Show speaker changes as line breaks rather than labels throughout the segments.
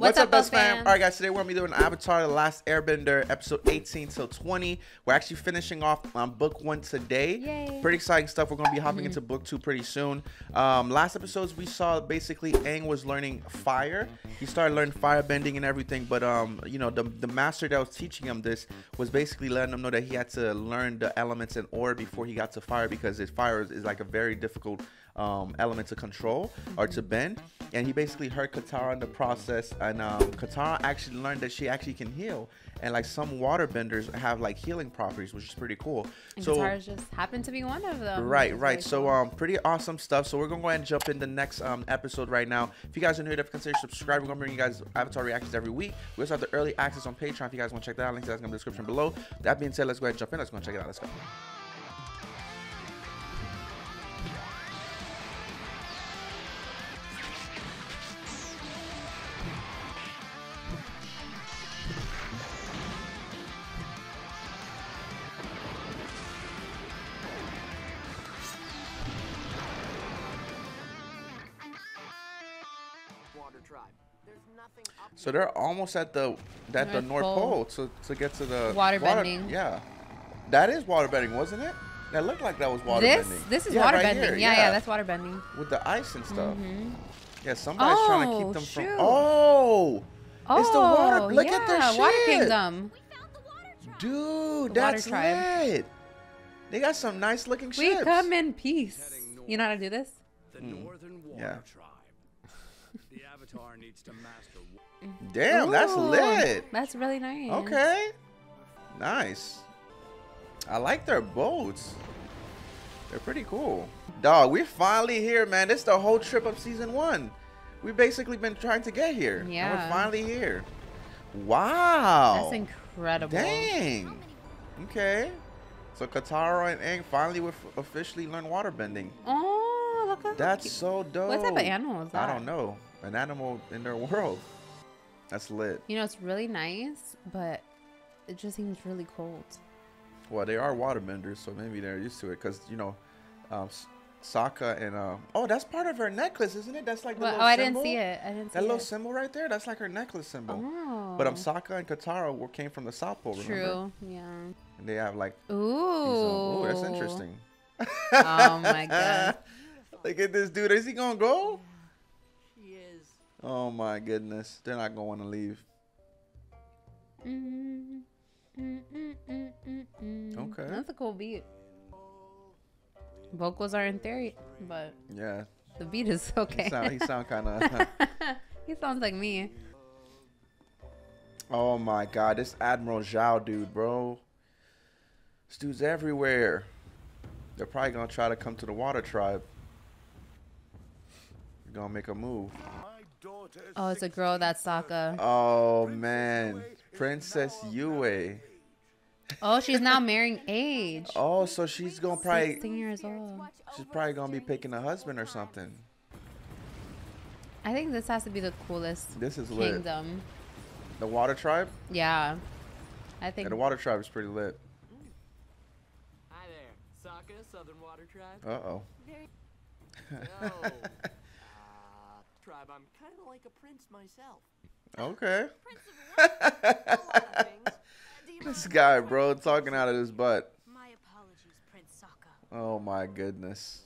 What's, up, best fam? All right, guys. Today we're gonna be doing Avatar: The Last Airbender, episode 18 till 20. We're actually finishing off on book one today.
Yay.
Pretty exciting stuff. We're gonna be hopping into book two pretty soon. Um, last episodes we saw basically Aang was learning fire. He started learning fire bending and everything, but um, you know, the the master that was teaching him this was basically letting him know that he had to learn the elements in order before he got to fire because his fire is, is like a very difficult um, element to control or to bend. And he basically hurt Katara in the process. And um, Katara actually learned that she actually can heal. And like some water benders have like healing properties, which is pretty cool.
And
so
Katara's just happened to be one of them.
Right, right. So,
cool.
um, pretty awesome stuff. So we're gonna go ahead and jump in the next um episode right now. If you guys are new, to consider subscribing. We're gonna bring you guys Avatar reactions every week. We also have the early access on Patreon. If you guys want to check that out, links that's in the description below. That being said, let's go ahead and jump in. Let's go and check it out. Let's go. So they're almost at the at the
North
North
Pole.
Pole, to to get to the
Water bending.
Yeah, that is water bending, wasn't it? That looked like that was water
this
bending.
this is
Yeah,
water
right
bending.
here,
yeah, yeah, that's water bending.
with the ice and stuff.
Mhm.
Yeah, somebody's trying to
Oh,
keep them from. Oh,
Oh,
It's the water- look
yeah,
at their shit.
Water
shit.
Kingdom.
dude,
The
that's
tribe.
lit. They got some nice looking
We come in peace. You know how to do this?
The Northern Water
Yeah.
Tribe. The Avatar needs to master. wa-
Damn, that's lit.
That's really nice.
Okay. Nice. I like their boats. They're pretty cool. Dog, we're finally here, man. This is the whole trip of season one. We've basically been trying to get here. And
Yeah.
we're finally here. Wow.
That's incredible.
Dang. Okay. So Katara and Aang finally would officially learn waterbending.
Oh, look at
That's so dope.
What type of animal is that?
I don't know. An animal in their world. That's lit.
You know, it's really nice, but it just seems really cold.
Well, they are waterbenders, so maybe they're used to it. Cause you know, um, Sokka and uh, oh, that's part of her necklace, isn't it? That's like the
Well,
little
oh, I didn't
symbol?
see it. I didn't see
That little
it.
symbol right there, that's like her necklace symbol.
Oh.
But um, Sokka and Katara were, came from the South Pole, remember?
True. Yeah.
And they have like
Ooh.
um, ooh, that's interesting.
Oh my god.
Look at this dude. Is he gonna go? Oh my goodness, they're not going to leave.
Mm, mm.
Okay.
That's a cool beat. Vocals aren't there, but
Yeah,
the beat is okay.
he sound, he sound kind of.
he sounds like me.
oh my god, this Admiral Zhao dude, bro. This dude's everywhere. They're probably gonna try to come to the Water Tribe. They're gonna make a move.
My daughter
Oh, it's a girl that's Sokka.
Oh man, Princess Yue.
Oh, she's now marrying age.
Oh, so she's gonna probably
16 years old.
she's probably gonna be picking a husband or something.
I think this has to be the coolest
This is lit.
kingdom.
The Water Tribe.
Yeah. I think
Yeah, the Water Tribe is pretty lit.
Hi there, Sokka, Southern Water Tribe.
Uh oh.
Uh, tribe. I'm kind of like a prince myself.
Okay.
A lot of things.
This guy, bro, talking out of his butt.
My apologies, Prince Sokka.
Oh my goodness.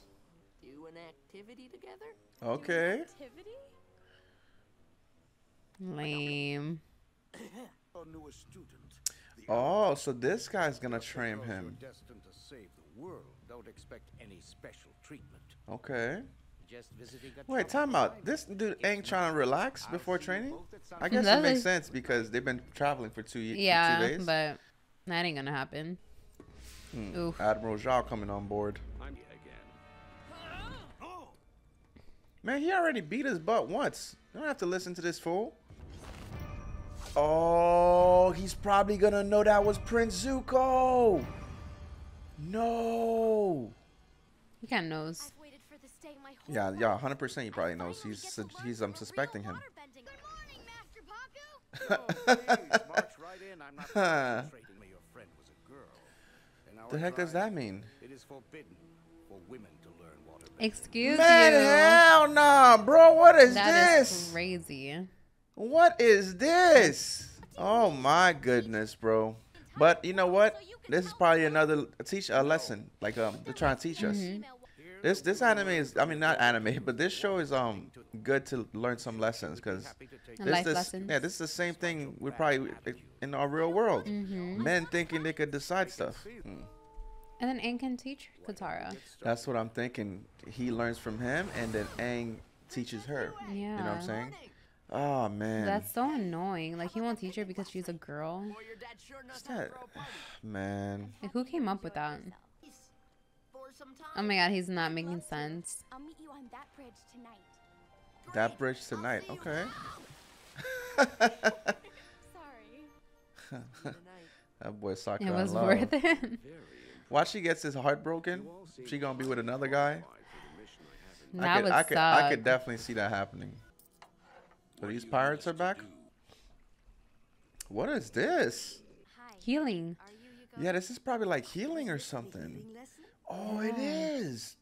Do an activity together.
Okay.
Activity?
lame.
our newest student.
Oh, so this guy's gonna
Avatar
train him.
destined to save the world. Don't expect any special treatment.
Okay.
Just visiting a
Wait,
tropical
time out. This dude ain't trying to relax before training. I
sunset.
guess it makes
he?
sense because they've been traveling for two, ye- for two
Yeah,
days.
but that ain't gonna happen.
Hmm.
Oof.
Admiral Zhao coming on board.
I'm here again.
Man, he already beat his butt once. You don't have to listen to this fool. Oh, he's probably gonna know that was Prince Zuko. No.
He kind of knows.
I've waited for this day my whole
Yeah, yeah, 100% he probably knows. He's su- he's
some
um
real
suspecting him.
waterbending. Good morning, Master
Pakku. please, march right in. I'm not demonstrating that your friend was a girl. In our
The heck does that mean?
It is forbidden for women to learn water.
Excuse
Man,
you.
hell nah, bro. What is
That is
this?
crazy.
What is this? Oh my goodness, bro. But you know what? This is probably another teach a lesson. Like um, they're trying to teach us. This this anime is I mean not anime, but this show is um good to learn some lessons because this
lessons.
yeah this is the same thing we probably in our real world.
Mm-hmm.
Men thinking they could decide stuff. Hmm.
And then Aang can teach Katara.
That's what I'm thinking. He learns from him, and then Aang teaches her.
Yeah.
You know what I'm saying? Oh man,
That's so annoying. Like he won't teach her because she's a girl.
Boy, your dad sure knows
What's that?
throw a party.
man.
Like who came up with that?
For.
Oh my god, he's not making sense.
I'll meet you on that bridge tonight.
That bridge tonight. Okay.
Sorry.
that boy Sokka
It was
love.
worth it.
Why she gets his heart broken? She gonna be with another guy? I
that
could,
would
I could,
suck.
I could definitely see that happening. So these pirates are back. What is this?
Healing.
Are you Yugo?
Yeah, this is probably like healing or something. Oh, it is.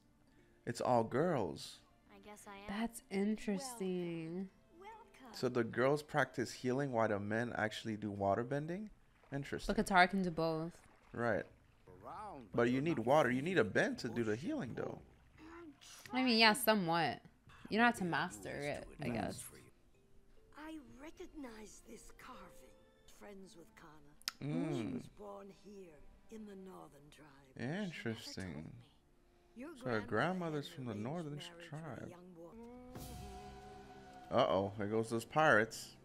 It's all girls.
I guess I am.
That's interesting.
Welcome.
So the girls practice healing while the men actually do water bending. Interesting.
But Katara can do both.
Right. But you need water. You need a bend to do the healing, though.
I mean, yeah, somewhat. You don't have to master it, I guess.
I recognize this carving. Friends with Kanna. She
Mm,
was born here in the northern tribe.
Interesting.
Your
So her grandmother's from the northern
marriage with a
tribe. Uh oh, there goes those pirates.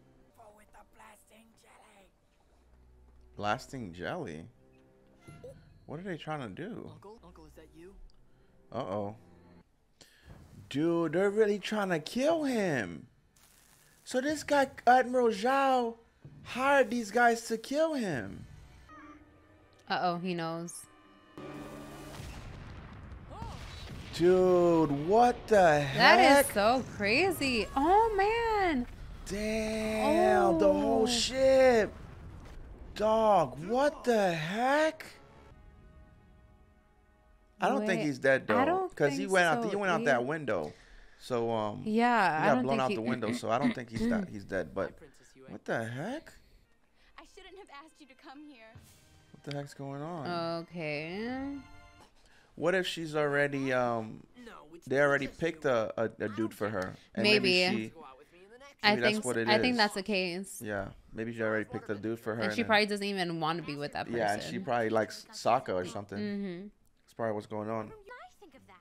Blasting jelly. What are they trying to do?
Uncle, uncle, is that you?
Uh oh. Dude, they're really trying to kill him. So this guy, Admiral Zhao, hired these guys to kill him.
Uh oh, he knows.
Dude, what the heck?
That is so crazy. Oh man.
Damn, the whole
Oh.
ship. Dog, what the heck? I don't think he's dead though, because he
think
went out.
so
He went out that window, so um,
Yeah,
he
I
got
don't
blown
think
out
he-
the window. So I don't think he's that. He's dead.
Hi,
But
Princess Yue.
what the heck?
I shouldn't have asked you to come here.
What the heck's going on?
Okay.
What if she's already um? They already picked a, a, a dude for her. And
Maybe.
she,
Go out with me in the next
I
Maybe that's
think
what
s-
it
I think that's the case.
yeah, maybe she already picked a dude for her.
And she
then-
probably doesn't even want to be with that person.
yeah, and she probably likes Sokka or something.
Mm-hmm.
That's probably what's going on.
What do I think of that?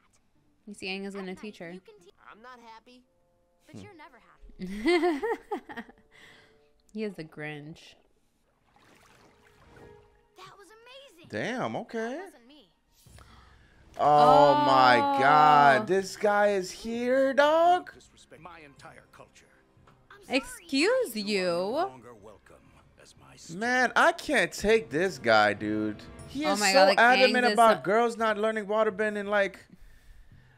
You see, Aang is gonna teach her.
You can te-
I'm not happy.
but
Hmm.
you're never happy.
he is the Grinch.
That was amazing.
Damn.
That
Okay.
Wasn't.
Oh, my
Oh.
God! This guy is here, dog.
My entire culture.
Excuse you.
longer welcome as my student.
Man, I can't take this guy, dude. He
Oh
is
my
so
God, like,
adamant about girls not learning waterbending. Like,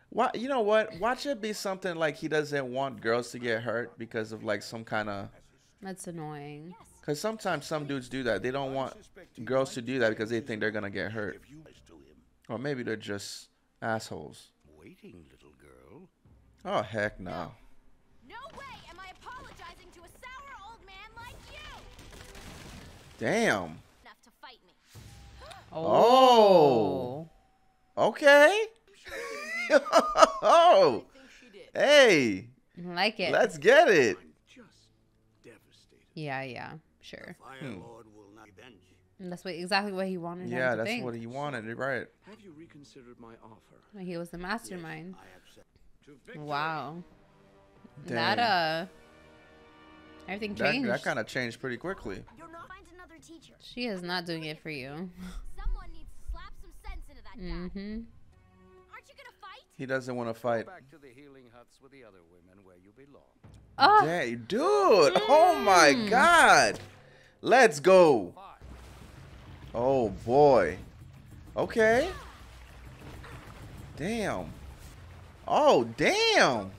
what? You know what? Watch it be something like he doesn't want girls to get hurt because of like some kind of.
That's annoying.
Because sometimes some dudes do that. They don't want girls to do that because they think they're gonna get hurt,
If you to him,
or maybe they're just assholes.
waiting, little girl.
Oh heck no.
No way am I apologizing to a sour old man like you.
Damn.
Enough to fight me.
Oh. Okay. oh.
I think she did.
Hey.
Like it.
Let's get it.
I'm just devastated.
yeah, yeah, sure.
Fire
Hmm.
Lord will not avenge.
And that's what exactly what he wanted him
Yeah,
to
that's
think.
what he wanted. Right.
Have you reconsidered my offer?
He was the mastermind.
I accept. To victory.
Wow.
Dang.
That uh, everything
That,
changed.
that kind of changed pretty quickly.
You're not find another teacher.
She is not doing it for you.
Someone needs to slap some sense into that guy.
Mm-hmm.
Aren't you gonna fight?
He doesn't want to fight.
back to the healing huts with the other women where you belong.
Oh,
Dang, dude. Oh my
Mm.
God. Let's go.
Five.
Oh boy. Okay. Damn. Oh damn.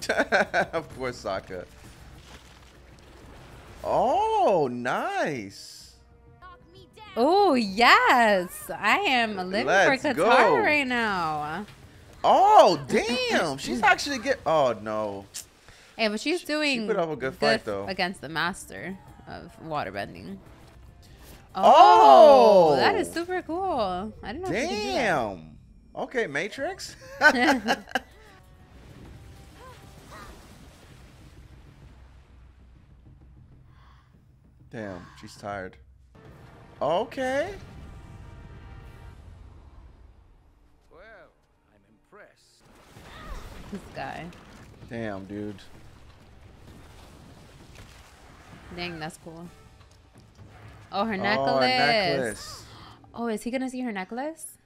Don't I'm
of course, Sokka. Oh, nice.
Knock me down.
oh yes, I am living
Let's
for Katara
go.
right now.
Oh, damn. She's actually get. Oh no.
Hey, but she's doing
put up a good fight, though.
against the master of waterbending.
Oh!
Oh, that is super cool. I didn't know. she could do that.
Damn. Okay, Matrix. Damn, she's tired. Okay.
Well, I'm impressed.
This guy.
Damn, dude.
Dang, that's cool. Oh, her
Oh,
necklace.
a necklace.
Oh, is he gonna see her necklace?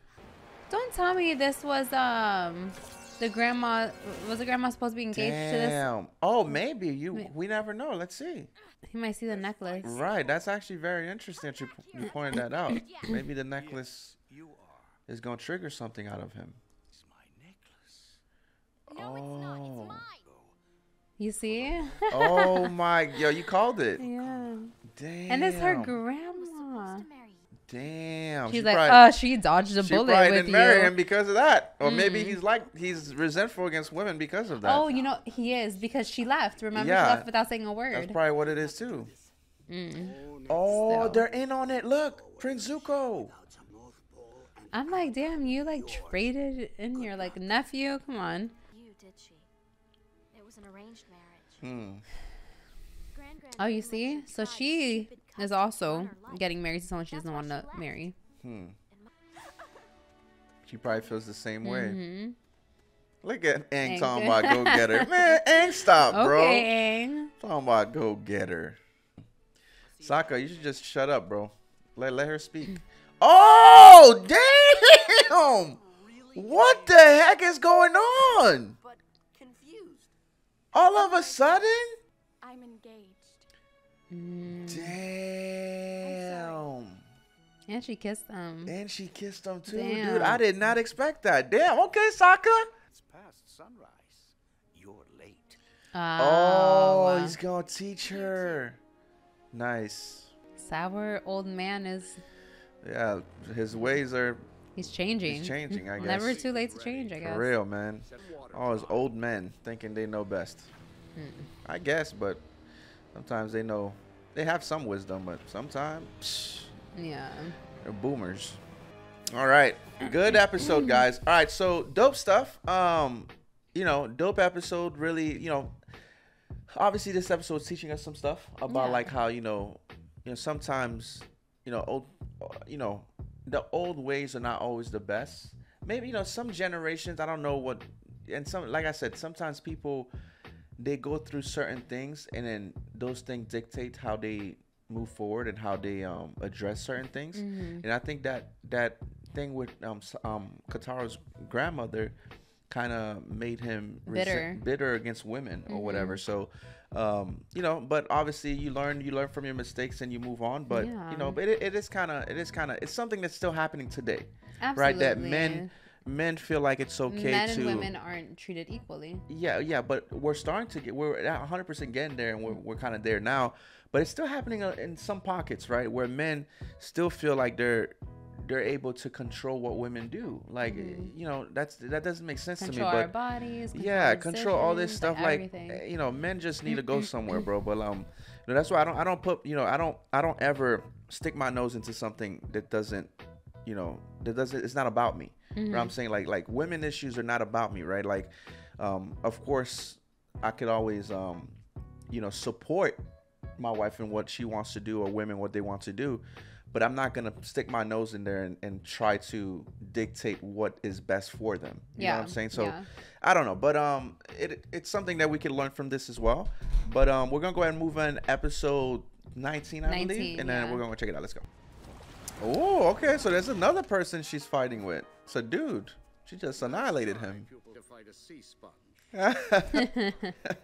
Don't tell me this was um the grandma. Was the grandma supposed to be engaged to this?
Damn. Oh, maybe you.
Wait.
We never know. Let's see.
He might see the necklace.
Right. That's actually very interesting that you, you pointed that out. Maybe the necklace
You are.
is gonna trigger something out of him.
It's my necklace.
No, it's not.
Oh.
It's mine.
You see?
Oh my. Yo, you called it.
yeah.
Damn.
And it's her grandma.
supposed to marry you.
Damn.
She's
she
like,
probably-
uh, she dodged a
she
bullet
probably
with
didn't
you.
marry him because of that, or maybe
Mm.
he's like he's resentful against women because of that.
Oh, you know he is because she left. Remember,
Yeah.
she left without saying a word.
That's probably what it is too.
Mm.
Oh,
Still.
they're in on it. Look, Prince Zuko.
I'm like, damn, you like traded in your like nephew. Come on.
Hmm.
Oh, you see? So she is also getting married to someone she doesn't want to marry.
Hmm. She probably feels the same way.
hmm
Look at Aang
Aang.
talking about go get her. Man, Aang, stop, bro.
Okay, Aang.
Talking about go get her. Sokka, you should just shut up, bro. Let let her speak. Oh, damn! What the heck is going on?
But confused.
All of a sudden?
I'm engaged.
Mm.
Damn.
And she kissed him.
And she kissed him too, dude. I did not expect that. Damn. Okay, Sokka.
It's past sunrise. You're late.
Oh,
Oh,
he's gonna teach her. Nice.
sour old man is
Yeah, his ways are
he's changing.
He's changing, I guess.
Never too late to change, I guess.
for real, man. All his old men thinking they know best. I guess, but sometimes they know. They have some wisdom, but sometimes psh,
Yeah.
they're boomers. All right, good episode, guys. All right, so dope stuff. Um, you know, dope episode. Really, you know, obviously this episode is teaching us some stuff about
Yeah.
like how you know, you know, sometimes you know, old, you know, the old ways are not always the best. Maybe you know, some generations. I don't know what, and some like I said, sometimes people they go through certain things, and then those things dictate how they move forward and how they um address certain things.
Mm-hmm.
And I think that that thing with um um Katara's grandmother kind of made him
Bitter.
bitter against women or whatever.
Mm-hmm.
So um you know, but obviously you learn you learn from your mistakes and you move on. But you know, but it, it is kind of it is kind of it's something that's still happening today,
Absolutely.
right? That men men feel like it's okay
Men
to
and women aren't treated equally.
yeah, yeah, but we're starting to get we're at 100% getting there, and we're we're kind of there now. But it's still happening uh, in some pockets, right, where men still feel like they're they're able to control what women do. Like you know, that's that doesn't make sense
Mm-hmm. Control
to me.
our
But
bodies. Control
yeah, control all this stuff. Like
everything.
eh, you know, men just need to go somewhere, bro. But um, you know, that's why I don't I don't put you know I don't I don't ever stick my nose into something that doesn't you know that doesn't it's not about me. You know what I'm saying? Like like women issues are not about me, right? Like um, of course I could always um, you know support my wife and what she wants to do or women what they want to do but i'm not gonna stick my nose in there and, and try to dictate what is best for them you know what i'm saying so
yeah.
i don't know but um it, it's something that we can learn from this as well but um we're gonna go ahead and move on episode 19 i believe and then
yeah.
we're gonna check it out let's go oh okay so there's another person she's fighting with So dude she just annihilated him
Pupil to fight a sea sponge.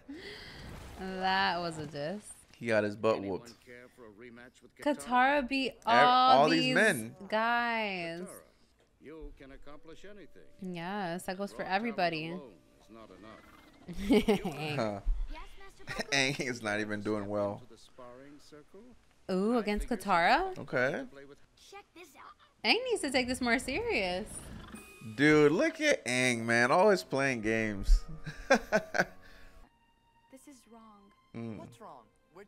That was a diss.
He got his butt
Anyone
whooped
care for a rematch with
Katara beat all,
all these
these
men.
guys.
Katara, you can accomplish anything.
Yes, that goes for everybody.
alone is not enough.
Huh.
Yes, Master Boba?
Aang is not even doing well
To the sparring circle,
Ooh, against Katara?
okay
play
Check this out.
Aang needs to take this more serious.
Dude, look at Aang, man. Always playing games.
This is wrong.
Mm.
What's wrong?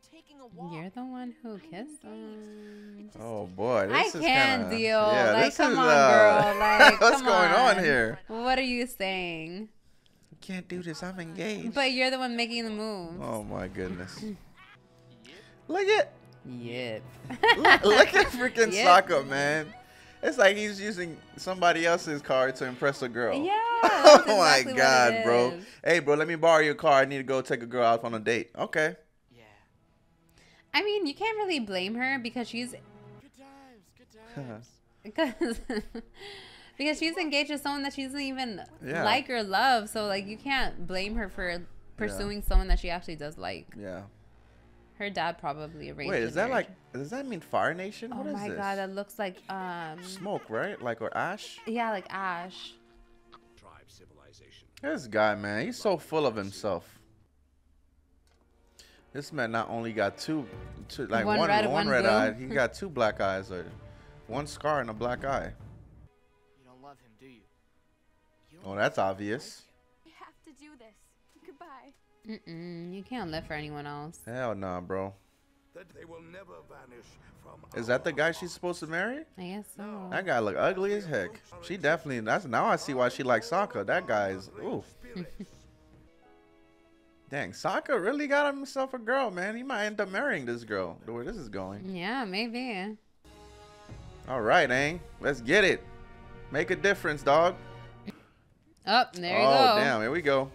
We're taking a walk.
You're the one who kissed him.
Oh boy,
I
is
can't
kinda,
deal.
Yeah,
like, come
is,
on,
uh,
girl. Like,
what's
come
going on here?
What are you saying?
You can't do this. I'm engaged.
But you're the one making the move.
oh my goodness. Look at
Yep.
look, look at freaking
Yep.
Sokka, man. It's like he's using somebody else's car to impress a girl.
Yeah.
oh
that's
my god, bro. Hey, bro, let me borrow your car. I need to go take a girl out on a date. Okay.
Yeah.
I mean, you can't really blame her because she's
Good times. Good times.
because because she's engaged to someone that she doesn't even
Yeah.
like or love. So like, you can't blame her for pursuing someone that she actually does like.
Yeah.
Her dad probably arranged.
Wait, is that
marriage.
like? Does that mean Fire Nation?
Oh
What is
my
this?
god, that looks like um.
Smoke, right? Like or ash?
Yeah, like ash.
Tribe civilization.
This guy, man, he's so full of himself. This man not only got two, two like
One
one,
red,
one
one
red
blue.
eye, he got two black eyes, or one scar and a black eye.
You don't love him, do you? You
Oh, that's obvious.
I have to do this. Goodbye.
Mm-mm, you can't live for anyone else.
Hell nah, bro.
That they will never vanish from
Is that the guy she's supposed to marry?
I guess so.
That guy look ugly as heck. She definitely. That's now I see why she likes Sokka. That guy is. Ooh. Dang, Sokka really got himself a girl, man. He might end up marrying this girl. The way this is going.
Yeah, maybe.
All right, Aang. Let's get it. Make a difference, dog.
Oh, there you
oh,
go.
Oh damn. Here we go.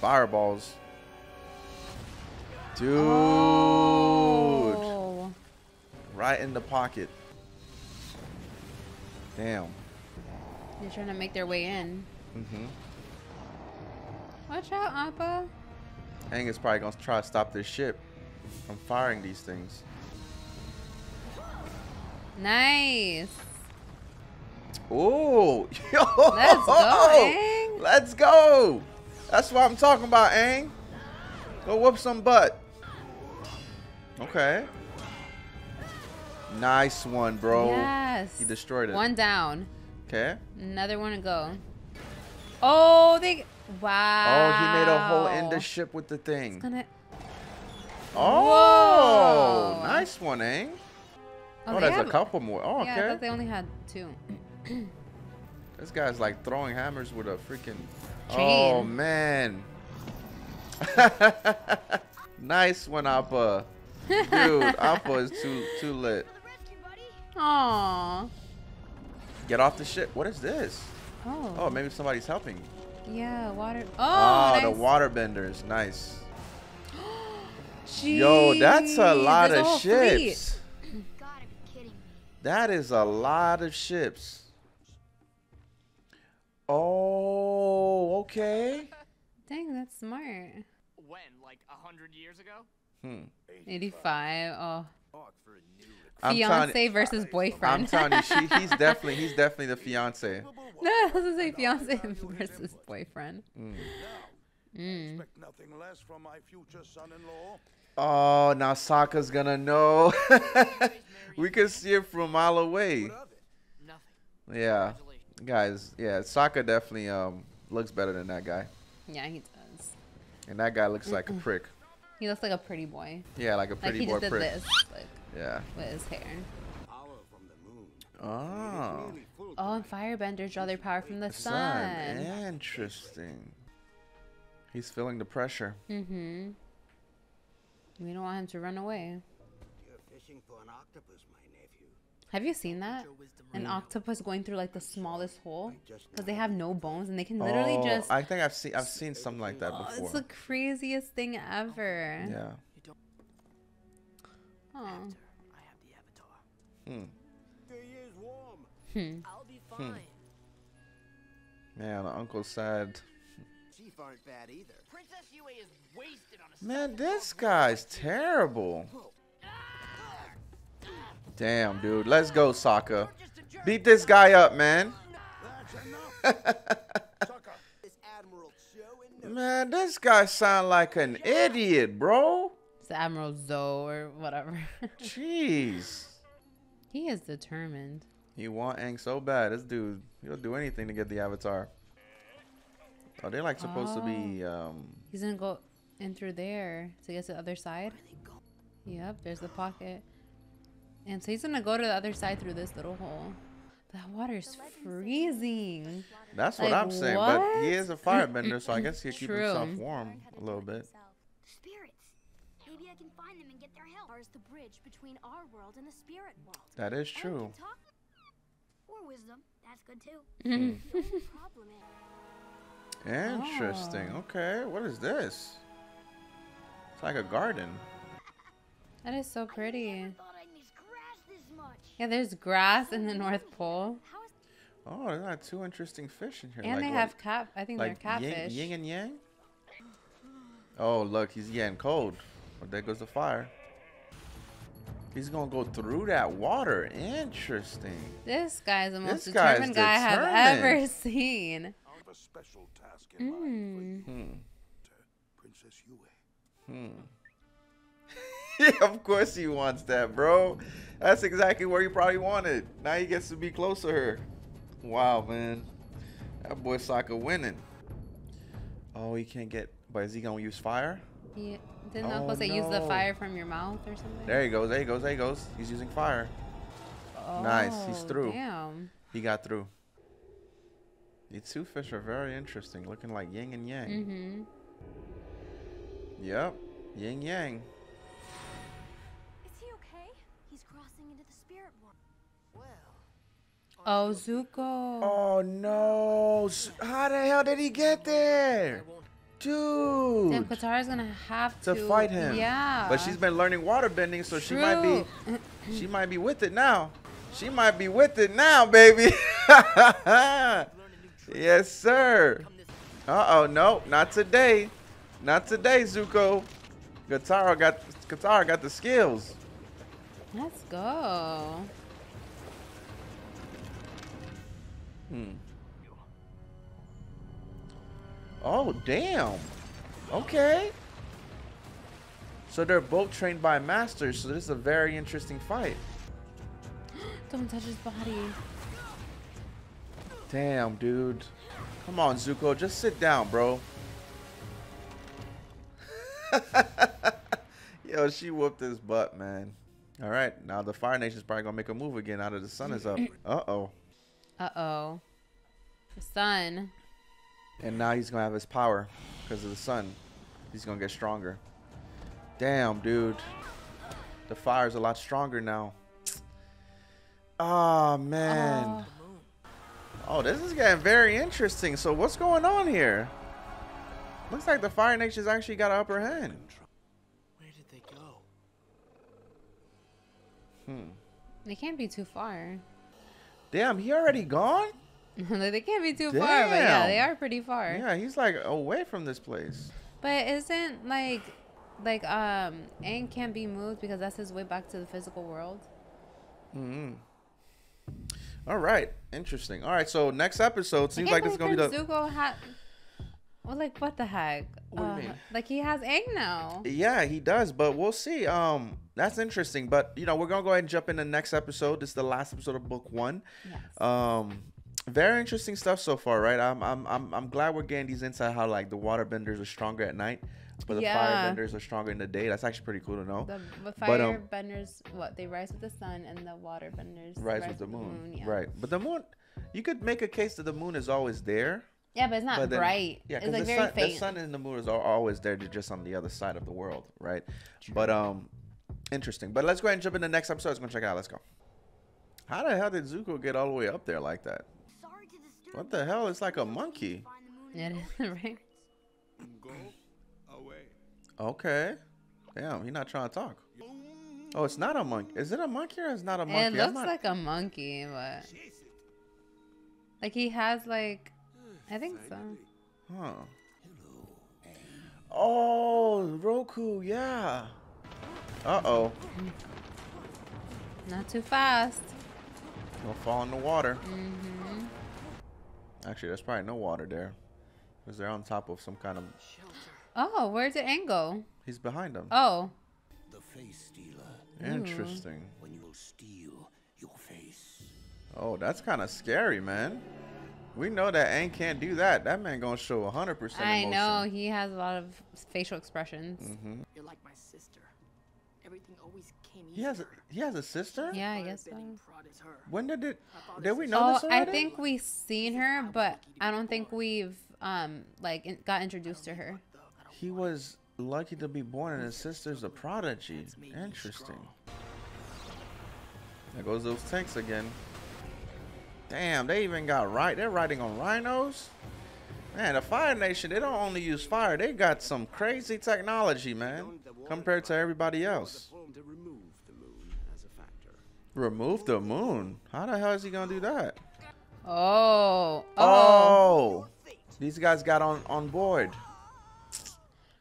Fireballs. Dude.
Oh.
Right in the pocket. Damn.
They're trying to make their way in.
Mm-hmm.
Watch out, Appa.
Aang is probably gonna try to stop this ship from firing these things.
Nice.
Ooh.
Let's go, Aang.
Let's go. That's what I'm talking about, Aang. Go whoop some butt. Okay. Nice one, bro.
Yes.
He destroyed it.
One down.
Okay.
Another one to go. Oh, they. Wow.
Oh, he made a hole in the ship with the thing.
Gonna.
Oh,
Whoa.
nice one, eh? Oh,
they
there's
have-
a couple more. Oh,
Yeah, I
okay.
thought they only had two.
This guy's like throwing hammers with a freaking.
Chain.
Oh man. nice one, Appa. Dude, Appa is too too lit.
For the rescue, buddy.
Aw.
Get off the ship. What is this?
Oh.
Oh, maybe somebody's helping.
Yeah, water. Oh,
Ah,
nice.
the water benders. Nice.
Jeez,
Yo, that's a lot
there's
of
whole fleet.
ships.
Gotta be kidding me.
That is a lot of ships. Oh, okay.
Dang, that's smart.
When? Like a hundred years ago?
Hmm.
85. Oh.
Talk for a new
I'm telling
Fiance versus boyfriend.
telling you, she, he's definitely he's definitely the fiance.
no, I was gonna say fiance versus boyfriend.
Mm.
Mm.
Expect nothing less from my future son-in-law.
Oh, now Sokka's gonna know. we can see it from a mile away.
What of it?
Nothing.
Yeah, guys. Yeah, Sokka definitely um looks better than that guy,
Yeah, he does.
and that guy looks like a prick.
He looks like a pretty boy.
Yeah, like a
Like
pretty
he
boy
just did
prick.
this, like
Yeah.
with his hair.
Power from the moon.
Oh.
Oh, and firebenders draw their power from the
Sun.
sun.
Interesting. He's feeling the pressure.
Mm-hmm. We don't want him to run away.
You're fishing for an octopus, my nephew.
Have you seen that? An octopus going through like the smallest hole because they have no bones and they can literally
oh,
just.
I think I've seen I've seen something like that
Oh, it's the craziest thing ever.
Yeah.
You don't
Oh.
I have the avatar.
Hmm.
Is warm.
Hmm.
I'll be fine.
Man, Uncle sad.
Chief aren't bad either.
Princess Yue is wasted on a
Man, this
love
guy's terrible. Damn, dude. Let's go, Sokka. Beat this guy up, man.
That's enough. Sucker. This Admiral Zhao and
Man, this guy sound like an idiot, bro.
It's Admiral Zoe or whatever.
Jeez.
He is determined.
He want Aang so bad. This dude, he'll do anything to get the avatar. Are they like supposed to be um
He's gonna go in through there to get to the other side. Yep, there's the pocket. And so he's gonna go to the other side through this little hole. That water's freezing.
That's what I'm saying. But he is a firebender, so I guess he'll keep himself warm a little bit.
Spirits. Maybe I can find them and get their help. Ours the bridge between our world and the spirit world.
That is true.
talk- Or wisdom. That's good too. Hmm. Problem is
Interesting.
Oh.
Okay, what is this? It's like a garden.
That is so pretty.
I'd miss grass this much.
Yeah, there's grass in the North Pole.
Oh, there's not two interesting fish in here.
And
like
they
what?
have cap. I think
like
they're
yin,
catfish.
yin and yang. Oh, look, he's getting cold. Well, there goes the fire. He's gonna go through that water. Interesting.
This guy's the most
This guy's
determined guy I have ever seen.
I have a special task in mind for
Mm.
you,
Hmm.
Princess Yue.
Hmm. yeah, of course he wants that, bro. That's exactly where he probably wanted. Now he gets to be close to her. Wow, man. That boy Sokka winning. Oh, he can't get. But is he gonna use fire?
Yeah. Didn't
Oh,
Uncle say use the fire from your mouth or something?
There he goes. There he goes. There he goes. He's using fire. Nice, he's
Oh,
through.
Damn.
He got through. These two fish are very interesting, looking like yin and yang.
Mm-hmm.
Yep, yin yang.
Is he okay? He's crossing into the spirit world.
Well,
Oh, Zuko.
Oh no! How the hell did he get there, dude?
Katara's gonna have
to
to,
fight him.
Yeah.
But she's been learning water bending, so she might be she might be with it now. She might be with it now, baby. yes, sir. Uh oh, no, not today. Not today, Zuko. Katara got Katara got the skills.
Let's go.
Hmm. Oh, damn. Okay. So they're both trained by masters, so this is a very interesting fight.
Don't touch his body.
Damn, dude. Come on, Zuko, just sit down, bro. Yo, she whooped his butt, man. All right, now the Fire Nation's probably gonna make a move again. Now that the sun is up. Uh oh.
Uh oh. The sun.
And now he's gonna have his power because of the sun. He's gonna get stronger. Damn, dude. The fire's a lot stronger now. Oh man. Oh, this is getting very interesting. So what's going on here? Looks like the Fire Nation's actually got an upper hand.
where did they go?
Hmm.
They can't be too far.
Damn, he already gone?
They can't be too far, but yeah, they are pretty far.
Yeah, he's like away from this place.
But isn't like like um Aang can't be moved because that's his way back to the physical world?
hmm All right, interesting. All right, so next episode seems like this is gonna be the.
Zuko had. Well, like what the heck?
What do you
Uh,
mean?
Like he has Aang now.
Yeah, he does, but we'll see. Um, that's interesting. But you know, we're gonna go ahead and jump in the next episode. This is the last episode of book one.
Yes.
Um, very interesting stuff so far, right? I'm I'm I'm I'm glad we're getting these insight how like the water benders are stronger at night, but the
Yeah.
firebenders are stronger in the day. That's actually pretty cool to know.
The, the
But, um,
firebenders, what they rise with the sun, and the water benders
Rise with the moon,
yeah.
right? But the moon, you could make a case that the moon is always there.
Yeah, but it's not
but then,
bright.
Yeah, because
like
the,
very
sun, the sun and the moon is always there, they're just on the other side of the world, right? But um, interesting. But let's go ahead and jump in the next episode. Let's go check it out. Let's go. How the hell did Zuko get all the way up there like that?
Sorry to disturb
What the hell? It's like a monkey.
Find the moon
It
and
is, right?
Go away.
Okay. Damn, he's not trying to talk. Oh, it's not a monkey. Is it a monkey or is it not a monkey?
It looks
not-
like a monkey, but like he has like, I think so.
Huh. Oh, Roku, yeah. Uh oh.
Not too fast.
Gonna fall in the water.
hmm
Actually, there's probably no water there. Because they're on top of some kind of. Shelter.
Oh, where's the angle?
He's behind them.
Oh,
The face stealer.
Interesting.
When you will steal your face.
Oh, that's kind of scary, man. We know that Aang can't do that. That man gonna show 100% emotion.
I know he has a lot of facial expressions.
Mm-hmm.
You're like my sister. Everything always came.
He has a, he has a sister?
Yeah, I guess so.
Prod is her.
When did it did we
a-
know
Oh,
this
I think we've seen her, but I don't think we've um like in- got introduced to her.
He was lucky to be born and his sister's a prodigy. Interesting. There goes those tanks again. Damn, they even got right. They're riding on rhinos. Man, the Fire Nation, they don't only use fire. They got some crazy technology, man, compared to everybody else.
To remove the moon as a factor.
Remove the moon. How the hell is he gonna do that?
Oh, oh.
Oh, these guys got on on board.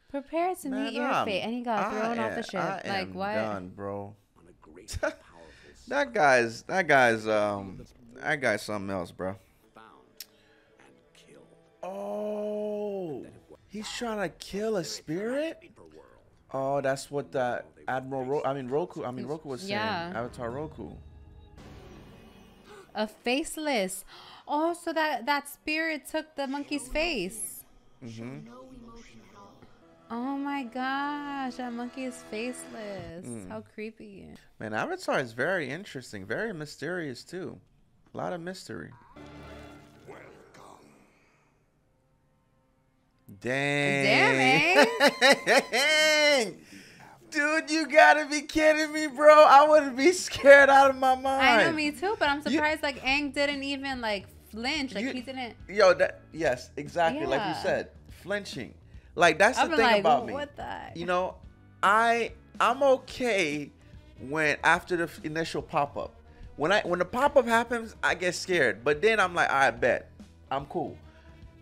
Prepare to
Man,
meet your
I'm-
fate, and he got
I
thrown off
am-
the ship.
I
like
am
what?
Done, bro.
On a great, powerful
That guy's that guy's um that guy's something else, bro.
found and kill
Oh, he's trying to kill a spirit. Oh, that's what that Admiral Ro- I mean Roku. I mean Roku was saying.
Yeah.
Avatar Roku.
A faceless. Oh, so that that spirit took the monkey's face.
Mm-hmm.
No emotion at all.
Oh my gosh, that monkey is faceless.
Mm.
How creepy.
Man, Avatar is very interesting, very mysterious too. A lot of mystery. Dang. Damn, Dang. Dude, you gotta be kidding me, bro. I would be scared out of my mind.
I know me too, but I'm
You-
surprised like Aang didn't even like flinch. Like
You-
he didn't.
Yo, that yes, exactly. Like you said, flinching. Like that's the
I'm
thing
like,
about me.
what the? heck?
You know, I I'm okay when after the initial pop up. When I when the pop up happens, I get scared. But then I'm like, I bet I'm cool.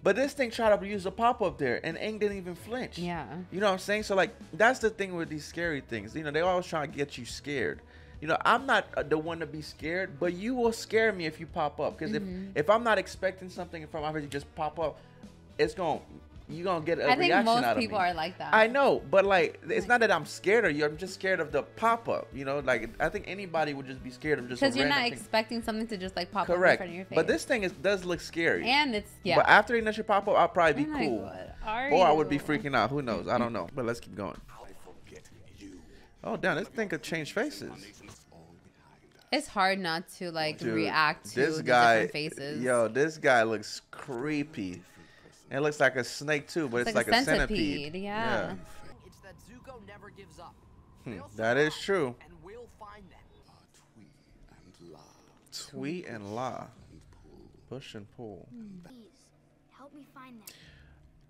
But this thing tried to use a pop up there, and Aang didn't even flinch.
Yeah.
You know what I'm saying? So like that's the thing with these scary things. You know, they always try to get you scared. You know, I'm not uh, the one to be scared, but you will scare me if you pop up. Because
Mm-hmm.
if if I'm not expecting something from my face, you just pop up, it's going to you're gonna get a
I think
reaction
most
out of
people
me.
are like that.
I know, but like it's not that I'm scared of you. I'm just scared of the pop up. You know, like I think anybody would just be scared of just a
Because you're not
thing.
expecting something to just like pop up in front of your face.
But this thing is does look scary.
and it's yeah.
But after the initial pop up, I'll probably be
I'm like,
cool.
what are
or I would be freaking out. Who knows? I don't know. But let's keep going.
I forget you.
Oh damn, this thing could change faces.
It's hard not to like
Dude,
react to
this
the
guy,
different faces.
yo, this guy looks creepy. It looks like a snake too, but it's,
It's
like,
like
a
a
centipede.
centipede, yeah.
It's that Zuko never gives up.
Hmm, that is true.
And we'll find them.
and La.
Tui and la, push and pull.
Please, help me find them.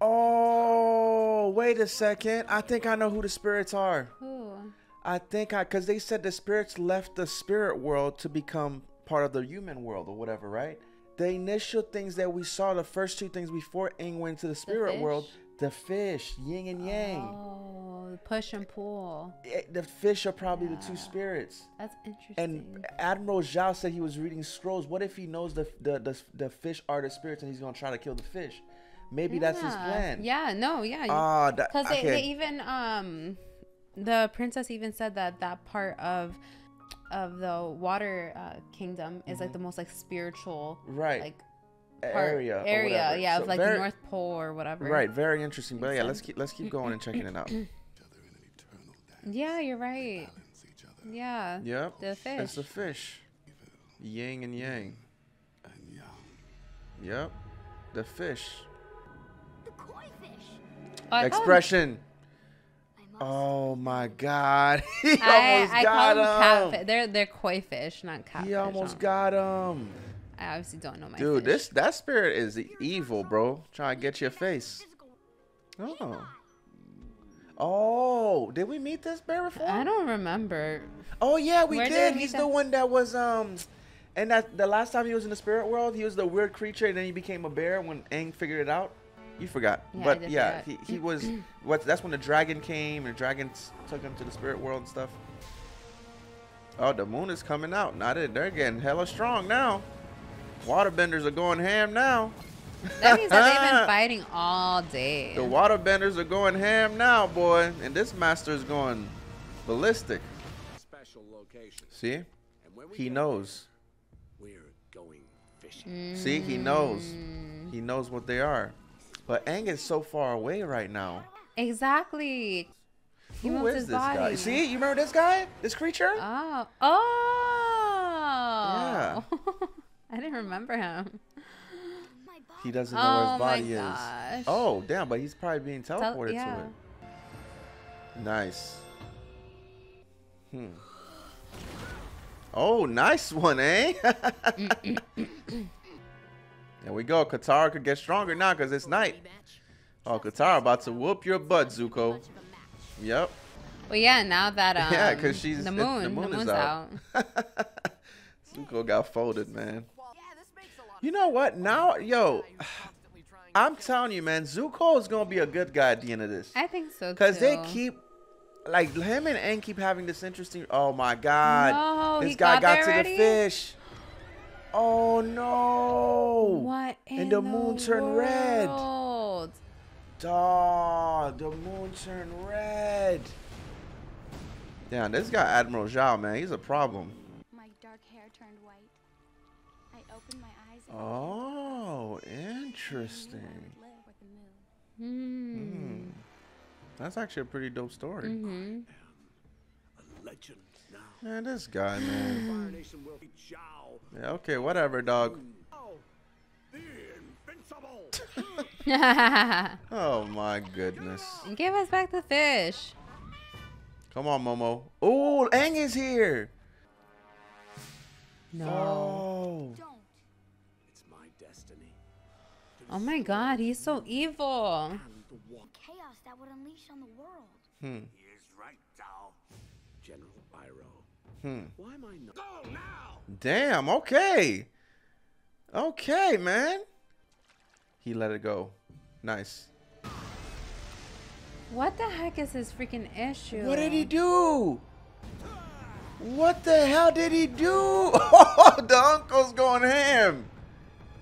Oh, wait a second. I think I know who the spirits are.
Ooh.
I think I, cause they said the spirits left the spirit world to become part of the human world or whatever, right? The initial things that we saw, the first two things before Aang went to the spirit world, the fish, yin and yang.
Oh, push and pull.
Eh, The fish are probably the two spirits.
That's interesting.
And Admiral Zhao said he was reading scrolls. What if he knows the the the, the fish are the spirits and he's gonna try to kill the fish? Maybe that's his plan.
Yeah, no, yeah.
Ah, that
Because they, they even um, the princess even said that that part of of the water uh, kingdom is like the most like spiritual
Mm-hmm. Right.
like
A-
part,
area. or
area yeah
So
of like
very-
the North Pole or whatever.
Right, very interesting. But yeah, let's keep let's keep going and checking it out.
Yeah, you're right. Yeah.
Yep.
The fish.
It's the fish. yang and yang. Yep. The fish.
The koi fish.
Oh, I call 'em-
Expression. Oh my god. he
I,
almost
I
got
call them
him.
catfish. They're they're koi fish, not catfish.
He almost got him.
I obviously don't know my
Dude,
fish.
this that spirit is evil, bro. Trying to get your face. Oh. Oh, did we meet this bear before?
I don't remember.
Oh yeah, we
did
did. He's the
that?
one that was um and that the last time he was in the spirit world, he was the weird creature and then he became a bear when Aang figured it out. You forgot.
Yeah,
but yeah,
forget.
he, he was what that's when the dragon came and the dragon took him to the spirit world and stuff. Oh, the moon is coming out. Not it. They're getting hella strong now. Waterbenders are going ham now.
That means that they've been fighting all day.
The waterbenders are going ham now, boy. And this master is going ballistic.
Special location.
See?
And when we
He
get
knows.
we're going fishing. Mm.
See, he knows. He knows what they are. But Aang is so far away right now.
Exactly. He
Who is
his
this guy?
body.
See, you remember this guy? This creature?
Oh. Oh. Yeah. I didn't remember him.
He doesn't know where
Oh
his
my
body is.
gosh.
Oh, damn, but he's probably being teleported
yeah.
to it. Nice. Hmm. Oh, nice one, eh? there we go. Katara could get stronger now because it's night. Oh, Katara about to whoop your butt, Zuko. Yep.
Well, yeah. Now that um,
yeah, because she's
the moon,
the
the,
moon is
moon's
out.
out.
Zuko got folded, man.
Yeah, this makes a lot
You know what? Now, yo, I'm telling you, man, Zuko is gonna be a good guy at the end of this.
I think so
Cause
too.
they keep like him and Aang keep having this interesting. Oh my God!
No,
this
he
guy
got
got,
there
to
already?
the fish. Oh no!
What in
And the moon turned red.
world?
Dog, the moon turned red. Damn, this guy Admiral Zhao, man, he's a problem.
My dark hair turned white. I opened my eyes
Oh, interesting.
I would live with the moon.
Hmm.
That's actually a pretty dope story.
Mm-hmm.
A legend now.
Man, this guy, man.
Fire Nation will be Zhao.
Yeah, okay, whatever, dog.
Oh, the invincible.
Oh my goodness.
Give us back the fish.
Come on, Momo. Oh, Aang is here.
No.
Oh.
It's my destiny.
Oh my God, he's so evil.
destroy
Hmm.
Why am I not? Go now!
Damn. Okay. Okay, man. He let it go. Nice.
What the heck is his freaking issue?
What did he do? What the hell did he do? Oh, the uncle's going ham.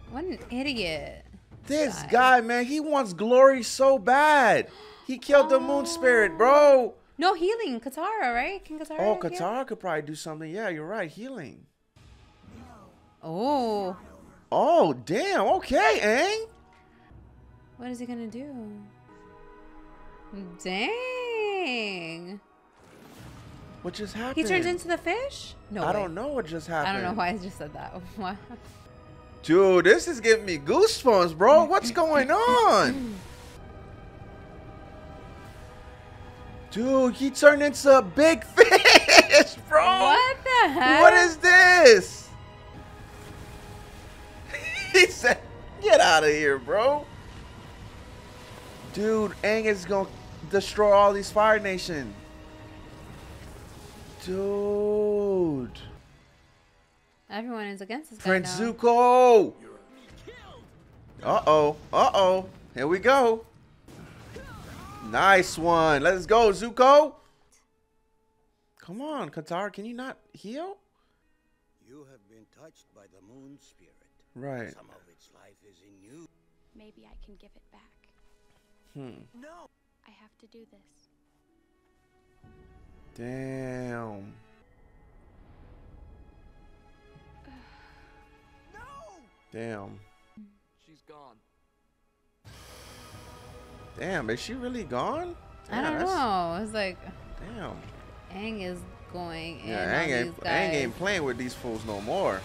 What an idiot.
This
Guy.
guy, man, he wants glory so bad. He killed the moon spirit, bro.
No healing, Katara, right? Can Katara?
Oh,
heal?
Katara could probably do something. Yeah, you're right. Healing.
Oh,
Oh, damn. Okay, Aang.
what is he gonna do? Dang.
What just happened?
He turns into the fish? No.
I
way.
don't know what just happened.
I don't know why I just said that.
Dude, this is giving me goosebumps, bro. What's going on? Dude, he turned into a big fish, bro.
What the heck?
What is this? he said, get out of here, bro. Dude, Aang is gonna destroy all these Fire Nation. Dude.
Everyone is against this guy
Prince
now.
Zuko. Uh oh. Uh oh. Here we go. Nice one. Let's go, Zuko. Come on, Katara. Can you not heal?
You have been touched by the moon spirit.
Right.
Some of its life is in you.
Maybe I can give it back.
Hmm.
No!
I have to do this.
Damn.
No!
Damn.
She's gone.
Damn. Is she really gone?
I don't know. It's like
Damn.
Aang is going in
Yeah,
these
ain't, ain't playing with these fools no more.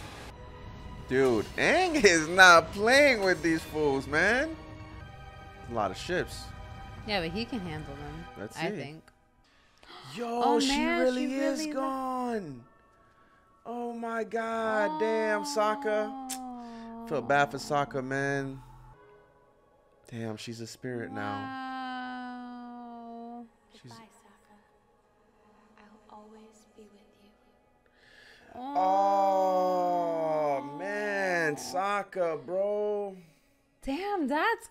Dude, Aang is not playing with these fools, man. A lot of ships.
Yeah, but he can handle them.
Let's
I think.
Yo,
Oh,
she
man,
really
she
is
really le-
gone. Oh my god, damn, Sokka. Feel bad for Sokka, man. Damn, she's a spirit now. She's
Goodbye, Sokka. I'll always be with you.
Oh man, Sokka, bro.
Damn, that's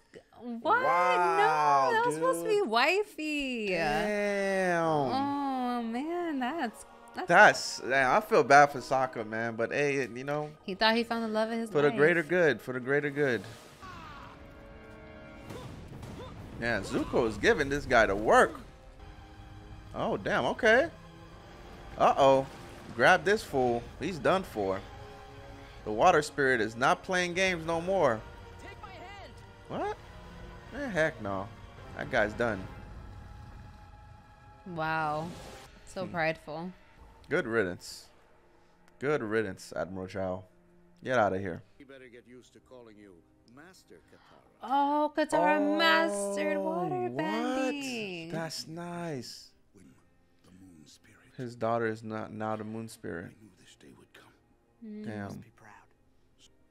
what?
Wow,
no, that was supposed to be wifey.
Damn.
Oh man, that's that's.
That's damn, I feel bad for Sokka, man. But hey, you know,
he thought he found the love of his life.
for
life.
the greater good, for the greater good. Yeah, Zuko is giving this guy to work. Oh damn, okay. Uh oh, grab this fool. He's done for. The water spirit is not playing games no more.
Take my hand.
What? Eh, heck no. That guy's done.
Wow. So
Hmm.
prideful.
Good riddance. Good riddance, Admiral Zhao. Get out of here.
We better get used to calling you Master Katara.
Oh, Katara mastered water
Oh, what?
bending.
That's nice.
When the moon spirit
His daughter is not now the moon spirit.
knew this day would come
Damn.
Be proud.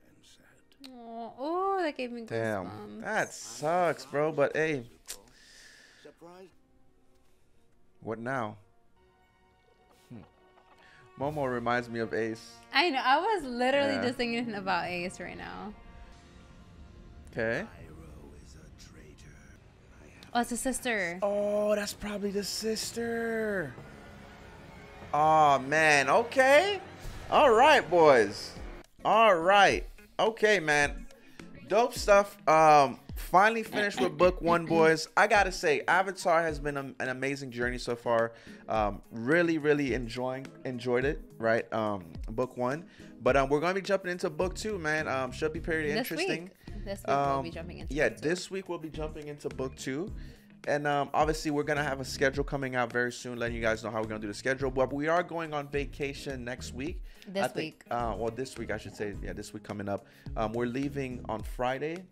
and sad.
Oh, oh, that gave me
Damn. That sucks, bro. But hey,
Surprised?
what now? Hmm. Momo reminds me of Ace.
I know. I was literally
Yeah.
just thinking about Ace right now.
Okay.
Oh, it's a sister.
Oh, that's probably the sister. Oh man. Okay. All right, boys. All right. Okay, man. Dope stuff. Um, finally finished with book one, boys. I gotta say, Avatar has been a- an amazing journey so far. Um, really, really enjoying enjoyed it. Right. Um, book one, but um, we're gonna be jumping into book two, man. Um, should be pretty
This
interesting.
week. This week we'll
Um,
be jumping into
yeah,
book two.
this week we'll be jumping into book two. And um, obviously, we're gonna have a schedule coming out very soon, letting you guys know how we're gonna do the schedule. But we are going on vacation next week.
This
I think,
week.
Uh, well, this week I should say. Yeah, this week coming up. Um, we're leaving on Friday,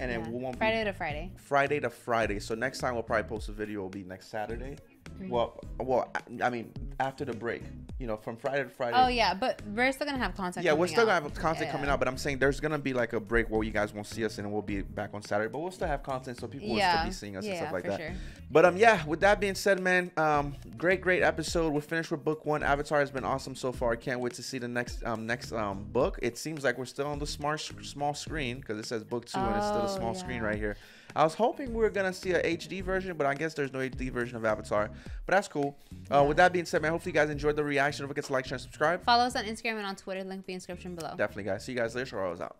and
Yeah.
then we won't
Friday
be
to Friday.
Friday to Friday. So next time we'll probably post a video. Will be next Saturday.
Mm-hmm.
Well, well, I- mean after the break. You know, from Friday to Friday.
Oh yeah, but we're still gonna have content.
Yeah, we're still gonna have content
Yeah.
coming out, but I'm saying there's gonna be like a break where you guys won't see us, and then we'll be back on Saturday. But we'll still have content, so people will still be seeing us and stuff like
for
that.
sure.
But um, yeah. With that being said, man, um, great, great episode. We're finished with book one. Avatar has been awesome so far. I can't wait to see the next um next um book. It seems like we're still on the smart small screen because it says book two, and it's still a
Oh,
small screen right here. I was hoping we were gonna see a HD version, but I guess there's no HD version of Avatar. But that's cool. Uh, with that being said, man, hopefully you guys enjoyed the reaction. Don't forget to like, share, and subscribe.
Follow us on Instagram and on Twitter. Link in the description below.
Definitely, guys. See you guys later. Was out.